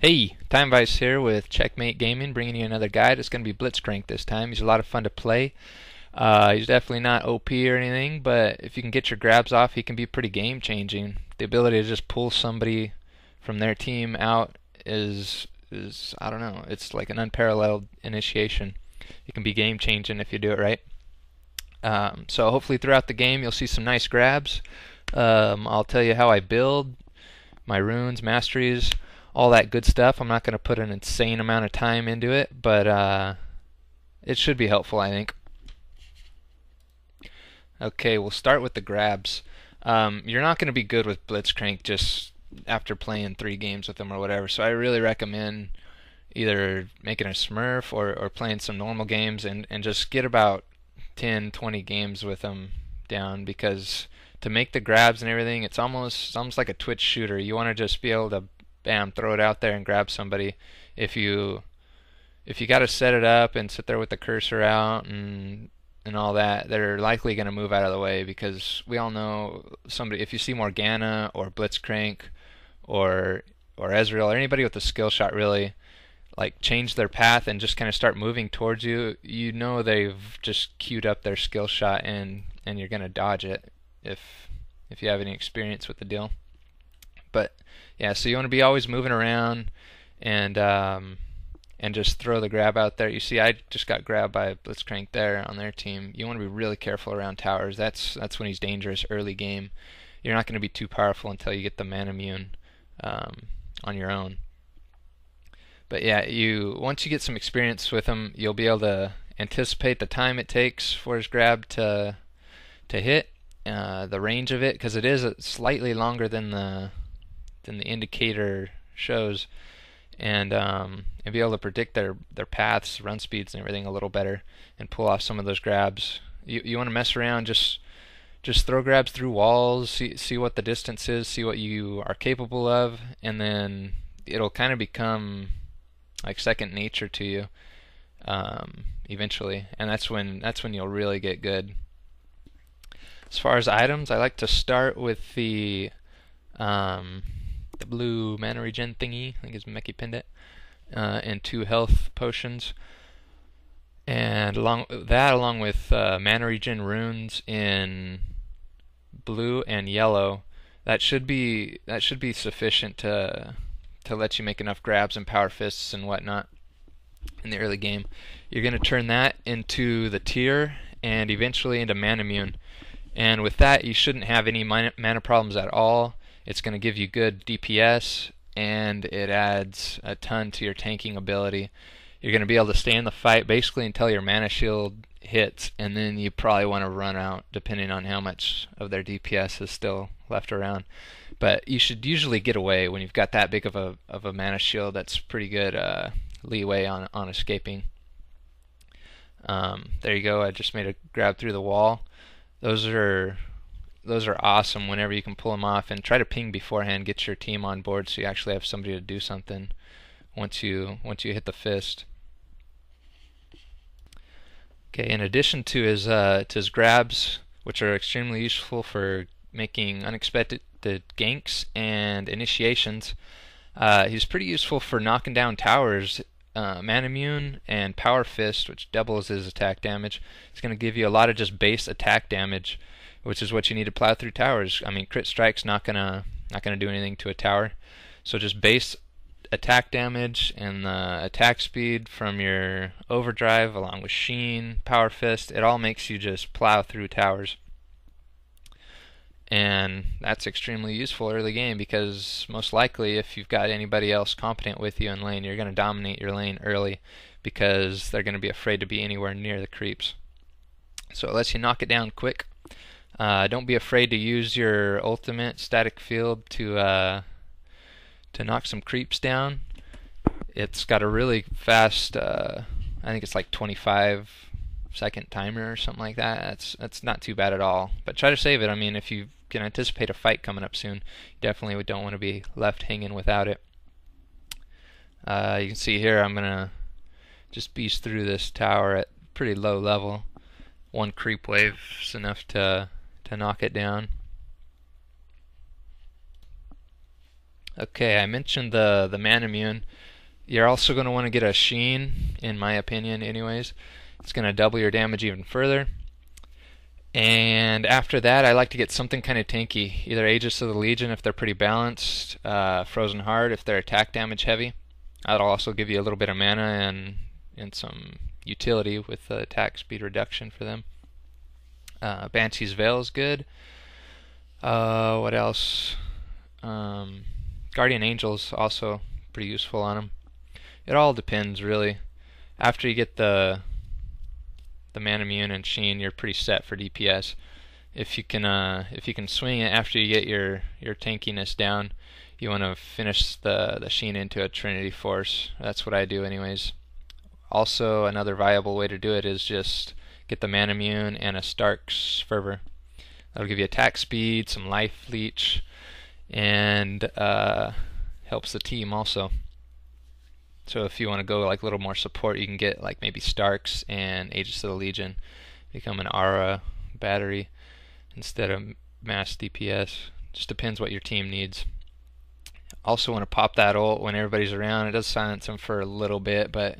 Hey, Time Vice here with Checkm8 Gaming, bringing you another guide. It's going to be Blitzcrank this time. He's a lot of fun to play. Uh, he's definitely not OP or anything, but if you can get your grabs off, he can be pretty game changing. The ability to just pull somebody from their team out is is I don't know. It's like an unparalleled initiation. It can be game changing if you do it right. Um, so hopefully throughout the game you'll see some nice grabs. Um, I'll tell you how I build my runes, masteries all that good stuff. I'm not going to put an insane amount of time into it, but uh, it should be helpful, I think. Okay, we'll start with the grabs. Um, you're not going to be good with Blitzcrank just after playing three games with him or whatever, so I really recommend either making a Smurf or, or playing some normal games and, and just get about 10, 20 games with him down because to make the grabs and everything, it's almost it's almost like a Twitch shooter. You want to just be able to bam, throw it out there and grab somebody. If you if you got to set it up and sit there with the cursor out and and all that, they're likely going to move out of the way because we all know somebody. If you see Morgana or Blitzcrank or or Ezreal or anybody with a skill shot, really like change their path and just kind of start moving towards you, you know they've just queued up their skill shot and and you're going to dodge it if if you have any experience with the deal. But yeah, so you want to be always moving around and um, and just throw the grab out there. You see, I just got grabbed by Blitzcrank there on their team. You want to be really careful around towers. That's that's when he's dangerous early game. You're not going to be too powerful until you get the Manamune um, on your own. But yeah, you once you get some experience with him, you'll be able to anticipate the time it takes for his grab to to hit, uh, the range of it, because it is slightly longer than the than the indicator shows, and um, and be able to predict their their paths, run speeds, and everything a little better, and pull off some of those grabs. You you want to mess around, just just throw grabs through walls, see see what the distance is, see what you are capable of, and then it'll kind of become like second nature to you um, eventually, and that's when that's when you'll really get good. As far as items, I like to start with the um, the blue mana regen thingy. I think it's Meki Pendant. Uh, and two health potions. And along that, along with uh, mana regen runes in blue and yellow, that should be that should be sufficient to to let you make enough grabs and power fists and whatnot in the early game. You're going to turn that into the Tear and eventually into Manamune. And with that, you shouldn't have any mana problems at all. It's going to give you good DPS and it adds a ton to your tanking ability. You're going to be able to stay in the fight basically until your mana shield hits, and then you probably want to run out depending on how much of their DPS is still left around. But you should usually get away when you've got that big of a of a mana shield. That's pretty good uh, leeway on on escaping. Um, there you go. I just made a grab through the wall. Those are those are awesome whenever you can pull them off and try to ping beforehand get your team on board so you actually have somebody to do something once you once you hit the fist okay in addition to his uh, to his grabs which are extremely useful for making unexpected ganks and initiations uh, he's pretty useful for knocking down towers uh, Manamune and Power Fist, which doubles his attack damage. It's going to give you a lot of just base attack damage which is what you need to plow through towers. I mean, crit strike's not gonna not gonna do anything to a tower. So just base attack damage and the attack speed from your overdrive, along with Sheen, Power Fist, it all makes you just plow through towers. And that's extremely useful early game because most likely, if you've got anybody else competent with you in lane, you're going to dominate your lane early because they're going to be afraid to be anywhere near the creeps. So it lets you knock it down quick. Uh, don't be afraid to use your ultimate static field to uh, to knock some creeps down. It's got a really fast, uh, I think it's like 25 second timer or something like that. That's that's not too bad at all. But try to save it. I mean, if you can anticipate a fight coming up soon, you definitely don't want to be left hanging without it. Uh, you can see here I'm gonna just beast through this tower at pretty low level. One creep wave is enough to to knock it down. Okay, I mentioned the the man Manamune. You're also going to want to get a Sheen, in my opinion, anyways. It's going to double your damage even further. And after that, I like to get something kind of tanky. Either Aegis of the Legion if they're pretty balanced, uh, Frozen Heart if they're attack damage heavy. That'll also give you a little bit of mana and and some utility with the attack speed reduction for them. Uh, Banshee's Veil is good. Uh, what else? Um, Guardian Angel's also pretty useful on them. It all depends really. After you get the the Manamune and Sheen, you're pretty set for DPS. If you can uh, if you can swing it after you get your your tankiness down, you want to finish the the Sheen into a Trinity Force. That's what I do anyways. Also, another viable way to do it is just get the Manamune and a Stark's Fervor. That'll give you attack speed, some life leech, and uh, helps the team also. So if you want to go like a little more support, you can get like maybe Starks and Aegis of the Legion, become an Aura battery instead of mass DPS. Just depends what your team needs. Also want to pop that ult when everybody's around. It does silence them for a little bit, but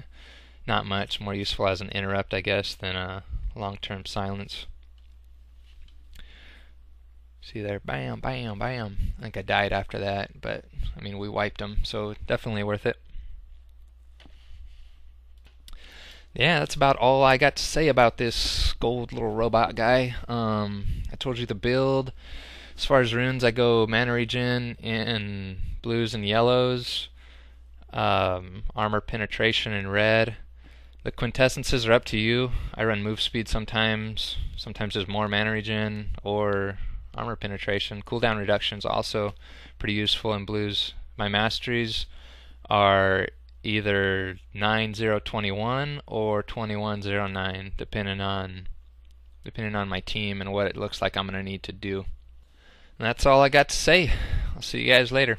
not much. More useful as an interrupt, I guess, than a long-term silence. See there, bam, bam, bam. I think I died after that, but I mean we wiped them, so definitely worth it. yeah, that's about all I got to say about this gold little robot guy. Um, I told you the build. As far as runes, I go mana regen in blues and yellows, um, armor penetration in red. The quintessences are up to you. I run move speed sometimes. Sometimes there's more mana regen or armor penetration. Cooldown reduction is also pretty useful in blues. My masteries are either 9021 or 2109 depending on depending on my team and what it looks like I'm going to need to do. And that's all I got to say. I'll see you guys later.